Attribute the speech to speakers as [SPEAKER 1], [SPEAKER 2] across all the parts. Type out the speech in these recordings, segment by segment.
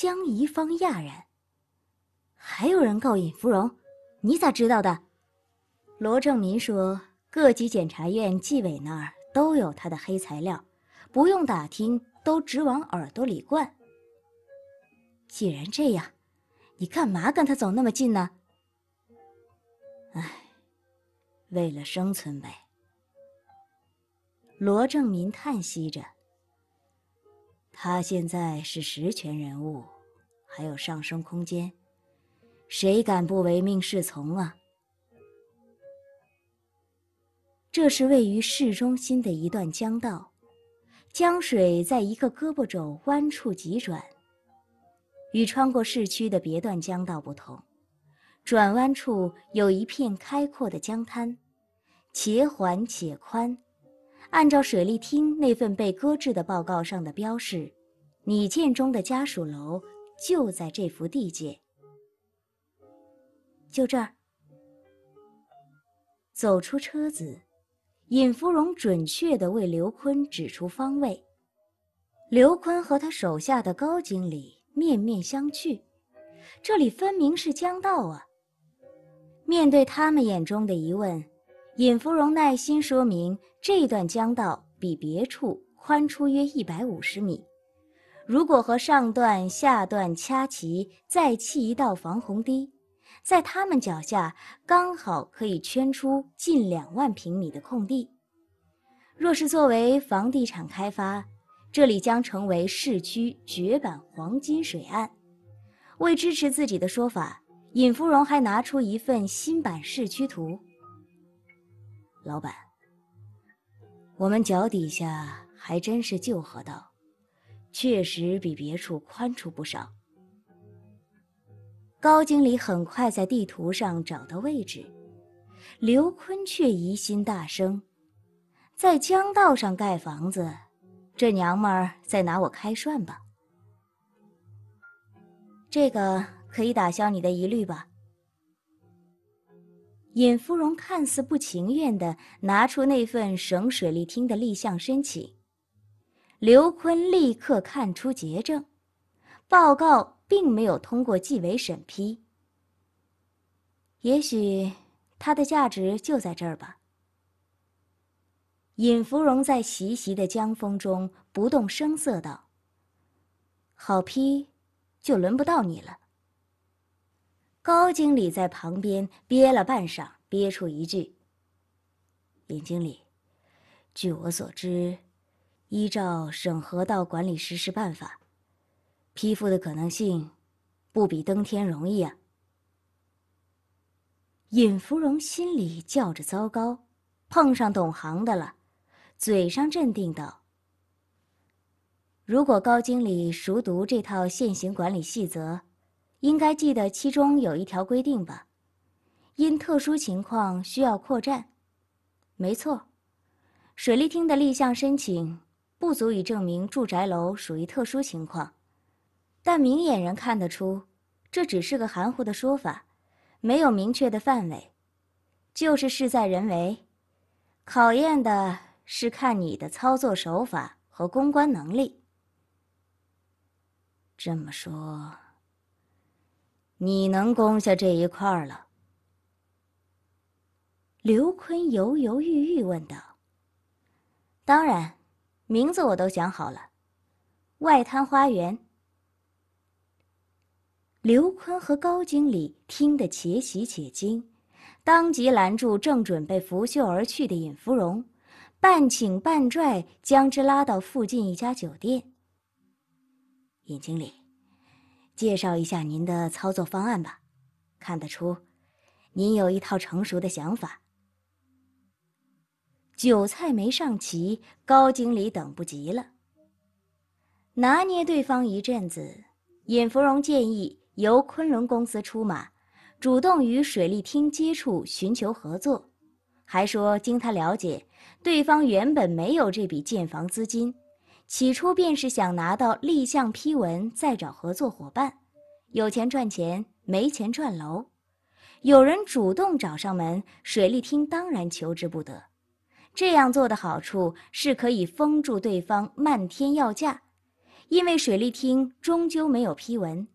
[SPEAKER 1] 江怡芳讶然：“还有人告尹芙蓉，你咋知道的？”罗正民说：“各级检察院纪委那儿都有他的黑材料，不用打听，都直往耳朵里灌。既然这样，你干嘛跟他走那么近呢？”唉，为了生存呗。罗正民叹息着。他现在是实权人物，还有上升空间，谁敢不唯命是从啊？这是位于市中心的一段江道，江水在一个胳膊肘弯处急转。与穿过市区的别段江道不同，转弯处有一片开阔的江滩，且缓且宽。按照水利厅那份被搁置的报告上的标示，拟建中的家属楼就在这幅地界。就这儿。走出车子，尹芙蓉准确地为刘坤指出方位。刘坤和他手下的高经理面面相觑，这里分明是江道啊！面对他们眼中的疑问。尹芙蓉耐心说明，这段江道比别处宽出约一百五十米，如果和上段、下段掐齐，再砌一道防洪堤，在他们脚下刚好可以圈出近两万平米的空地。若是作为房地产开发，这里将成为市区绝版黄金水岸。为支持自己的说法，尹芙蓉还拿出一份新版市区图。老板，我们脚底下还真是旧河道，确实比别处宽出不少。高经理很快在地图上找到位置，刘坤却疑心大生，在江道上盖房子，这娘们儿在拿我开涮吧？这个可以打消你的疑虑吧？尹芙蓉看似不情愿地拿出那份省水利厅的立项申请，刘坤立刻看出结症，报告并没有通过纪委审批。也许它的价值就在这儿吧。尹芙蓉在习习的江风中不动声色道：“好批，就轮不到你了。”高经理在旁边憋了半晌，憋出一句：“尹经理，据我所知，依照《省河道管理实施办法》，批复的可能性不比登天容易啊。”尹芙蓉心里叫着糟糕，碰上懂行的了，嘴上镇定道：“如果高经理熟读这套现行管理细则。”应该记得其中有一条规定吧？因特殊情况需要扩站，没错。水利厅的立项申请不足以证明住宅楼属于特殊情况，但明眼人看得出，这只是个含糊的说法，没有明确的范围，就是事在人为。考验的是看你的操作手法和公关能力。这么说。你能攻下这一块了？刘坤犹犹豫豫问道。当然，名字我都想好了，外滩花园。刘坤和高经理听得且喜且惊，当即拦住正准备拂袖而去的尹芙蓉，半请半拽将之拉到附近一家酒店。尹经理。介绍一下您的操作方案吧，看得出，您有一套成熟的想法。韭菜没上齐，高经理等不及了。拿捏对方一阵子，尹芙蓉建议由昆仑公司出马，主动与水利厅接触，寻求合作，还说经他了解，对方原本没有这笔建房资金。起初便是想拿到立项批文，再找合作伙伴。有钱赚钱，没钱赚楼。有人主动找上门，水利厅当然求之不得。这样做的好处是可以封住对方漫天要价，因为水利厅终究没有批文，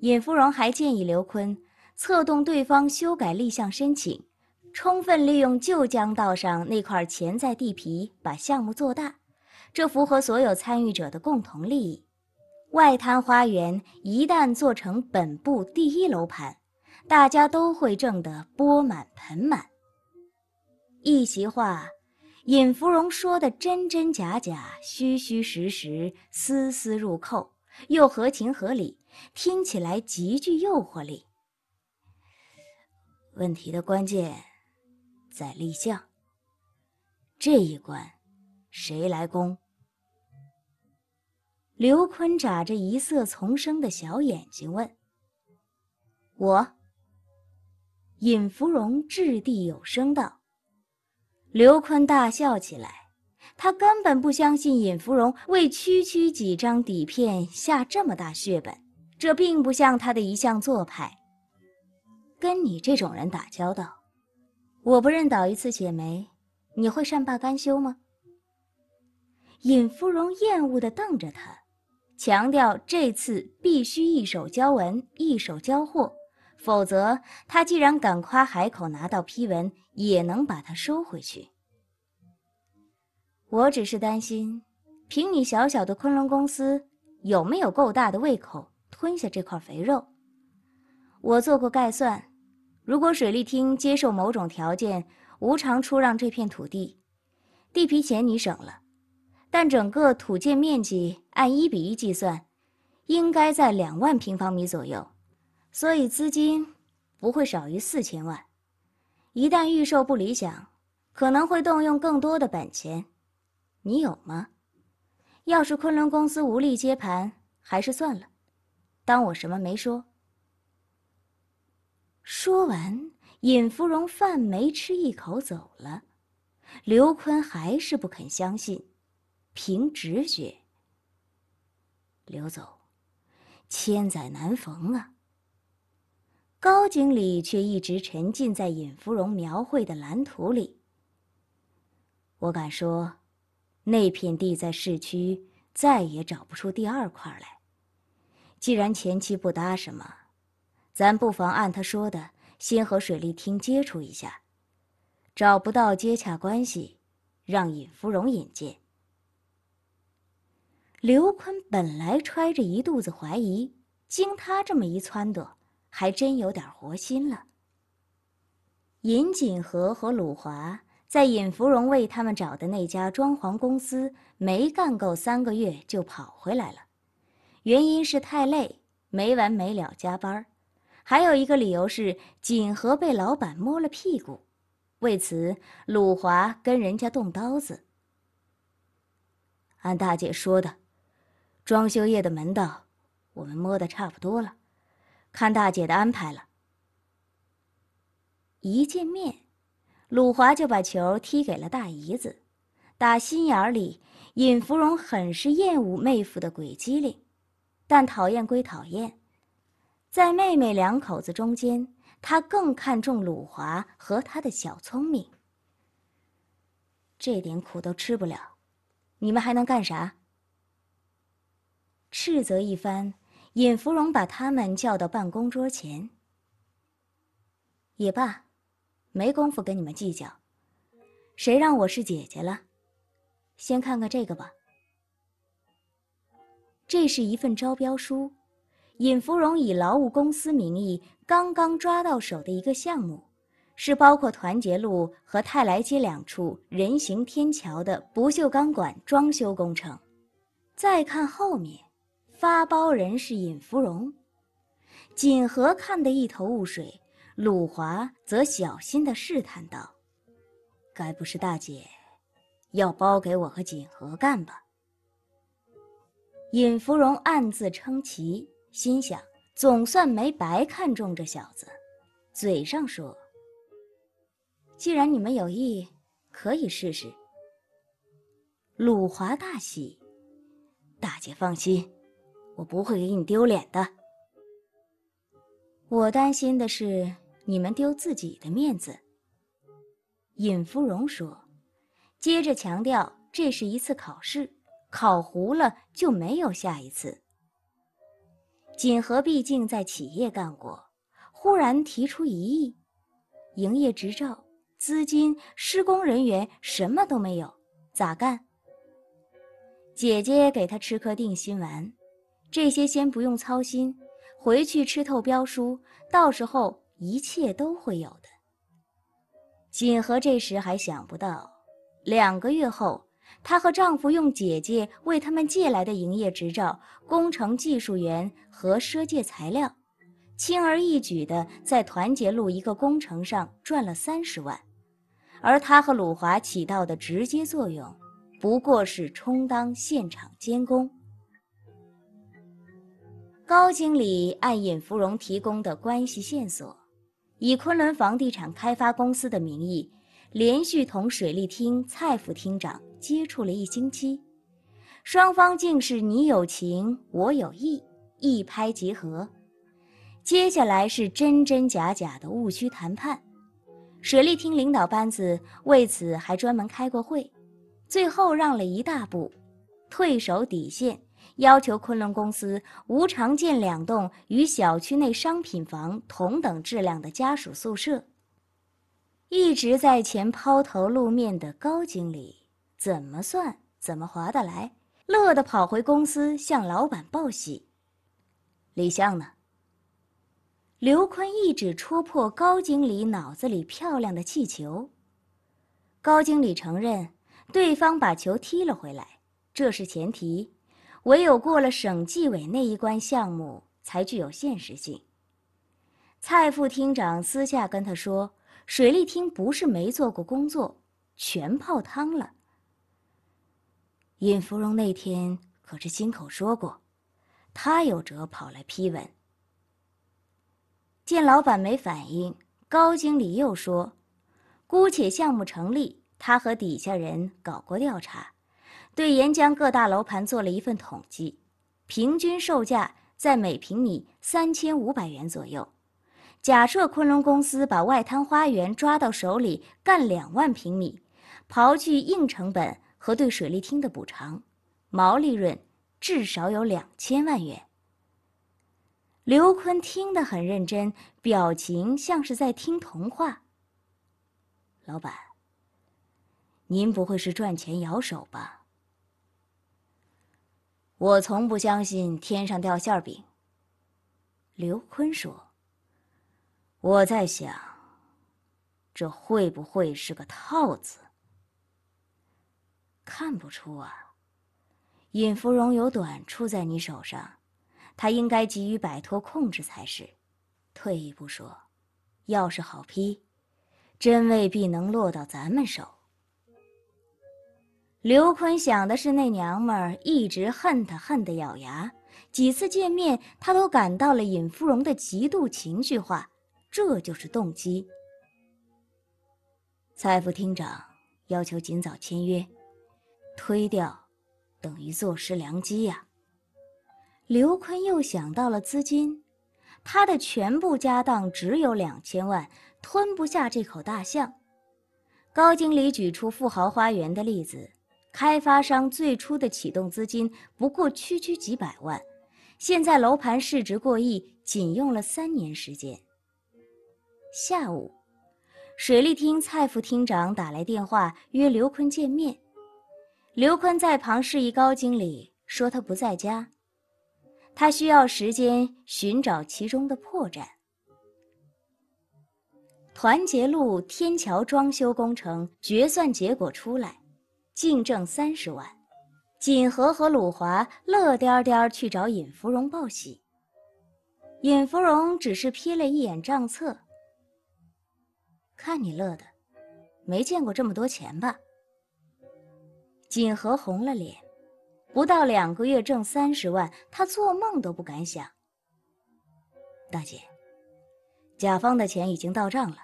[SPEAKER 1] 尹芙蓉还建议刘坤策动对方修改立项申请，充分利用旧江道上那块潜在地皮，把项目做大。这符合所有参与者的共同利益。外滩花园一旦做成本部第一楼盘，大家都会挣得钵满盆满。一席话。尹芙蓉说的真真假假、虚虚实实、丝丝入扣，又合情合理，听起来极具诱惑力。问题的关键在立项。这一关，谁来攻？刘坤眨着疑色丛生的小眼睛问：“我。”尹芙蓉掷地有声道。刘坤大笑起来，他根本不相信尹芙蓉为区区几张底片下这么大血本，这并不像他的一向做派。跟你这种人打交道，我不认倒一次血霉，你会善罢甘休吗？尹芙蓉厌恶地瞪着他，强调这次必须一手交文，一手交货，否则他既然敢夸海口拿到批文。也能把它收回去。我只是担心，凭你小小的昆仑公司，有没有够大的胃口吞下这块肥肉？我做过概算，如果水利厅接受某种条件，无偿出让这片土地，地皮钱你省了，但整个土建面积按一比一计算，应该在两万平方米左右，所以资金不会少于四千万。一旦预售不理想，可能会动用更多的本钱，你有吗？要是昆仑公司无力接盘，还是算了，当我什么没说。说完，尹芙蓉饭没吃一口走了。刘坤还是不肯相信，凭直觉。刘总，千载难逢啊。高经理却一直沉浸在尹芙蓉描绘的蓝图里。我敢说，那片地在市区再也找不出第二块来。既然前期不搭什么，咱不妨按他说的，先和水利厅接触一下。找不到接洽关系，让尹芙蓉引荐。刘坤本来揣着一肚子怀疑，经他这么一撺掇。还真有点活心了。尹锦和和鲁华在尹芙蓉为他们找的那家装潢公司没干够三个月就跑回来了，原因是太累，没完没了加班还有一个理由是锦和被老板摸了屁股，为此鲁华跟人家动刀子。按大姐说的，装修业的门道，我们摸得差不多了。看大姐的安排了。一见面，鲁华就把球踢给了大姨子。打心眼里，尹芙蓉很是厌恶妹夫的鬼机灵，但讨厌归讨厌，在妹妹两口子中间，她更看重鲁华和他的小聪明。这点苦都吃不了，你们还能干啥？斥责一番。尹芙蓉把他们叫到办公桌前。也罢，没工夫跟你们计较。谁让我是姐姐了？先看看这个吧。这是一份招标书，尹芙蓉以劳务公司名义刚刚抓到手的一个项目，是包括团结路和泰来街两处人行天桥的不锈钢管装修工程。再看后面。发包人是尹芙蓉，锦和看得一头雾水，鲁华则小心地试探道：“该不是大姐要包给我和锦和干吧？”尹芙蓉暗自称奇，心想：总算没白看中这小子。嘴上说：“既然你们有意，可以试试。”鲁华大喜：“大姐放心。”我不会给你丢脸的。我担心的是你们丢自己的面子。”尹芙蓉说，接着强调：“这是一次考试，考糊了就没有下一次。锦和毕竟在企业干过，忽然提出异议：营业执照、资金、施工人员什么都没有，咋干？姐姐给他吃颗定心丸，这些先不用操心，回去吃透标书，到时候一切都会有的。锦和这时还想不到，两个月后，她和丈夫用姐姐为他们借来的营业执照、工程技术员和赊借材料，轻而易举地在团结路一个工程上赚了三十万，而她和鲁华起到的直接作用。不过是充当现场监工。高经理按尹芙蓉提供的关系线索，以昆仑房地产开发公司的名义，连续同水利厅蔡副厅长接触了一星期，双方竟是你有情我有意，一拍即合。接下来是真真假假的务虚谈判，水利厅领导班子为此还专门开过会。最后让了一大步，退守底线，要求昆仑公司无偿建两栋与小区内商品房同等质量的家属宿舍。一直在前抛头露面的高经理怎么算怎么划得来，乐得跑回公司向老板报喜。李相呢？刘坤一指戳破高经理脑子里漂亮的气球。高经理承认。对方把球踢了回来，这是前提，唯有过了省纪委那一关，项目才具有现实性。蔡副厅长私下跟他说：“水利厅不是没做过工作，全泡汤了。”尹芙蓉那天可是亲口说过，他有辙跑来批文。见老板没反应，高经理又说：“姑且项目成立。”他和底下人搞过调查，对沿江各大楼盘做了一份统计，平均售价在每平米三千五百元左右。假设昆仑公司把外滩花园抓到手里干两万平米，刨去硬成本和对水利厅的补偿，毛利润至少有两千万元。刘坤听得很认真，表情像是在听童话。老板。您不会是赚钱摇手吧？我从不相信天上掉馅饼。刘坤说：“我在想，这会不会是个套子？看不出啊。尹芙蓉有短处在你手上，他应该急于摆脱控制才是。退一步说，要是好批，真未必能落到咱们手。”刘坤想的是那娘们儿一直恨他，恨得咬牙。几次见面，他都感到了尹芙蓉的极度情绪化，这就是动机。蔡副厅长要求尽早签约，推掉等于坐失良机呀。刘坤又想到了资金，他的全部家当只有两千万，吞不下这口大象。高经理举出富豪花园的例子。开发商最初的启动资金不过区区几百万，现在楼盘市值过亿，仅用了三年时间。下午，水利厅蔡副厅长打来电话约刘坤见面，刘坤在旁示意高经理说他不在家，他需要时间寻找其中的破绽。团结路天桥装修工程决算结果出来。净挣三十万，锦和和鲁华乐颠颠去找尹芙蓉报喜。尹芙蓉只是瞥了一眼账册，看你乐的，没见过这么多钱吧？锦和红了脸，不到两个月挣三十万，他做梦都不敢想。大姐，甲方的钱已经到账了，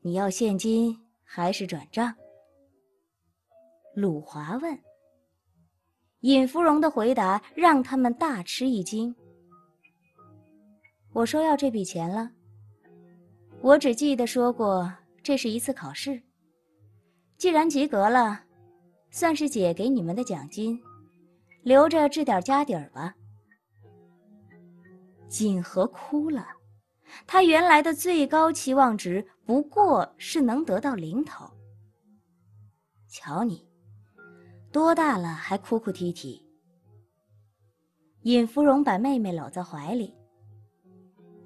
[SPEAKER 1] 你要现金还是转账？鲁华问。尹芙蓉的回答让他们大吃一惊。我说要这笔钱了。我只记得说过，这是一次考试。既然及格了，算是姐给你们的奖金。留着置点家底儿吧。锦和哭了，他原来的最高期望值不过是能得到零头。瞧你，多大了还哭哭啼啼。尹芙蓉把妹妹搂在怀里，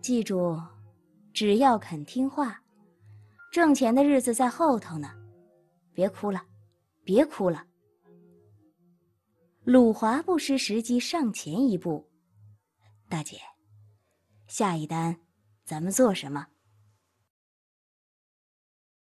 [SPEAKER 1] 记住，只要肯听话，挣钱的日子在后头呢。别哭了，别哭了。鲁华不失时机上前一步，大姐。下一单，咱们做什么？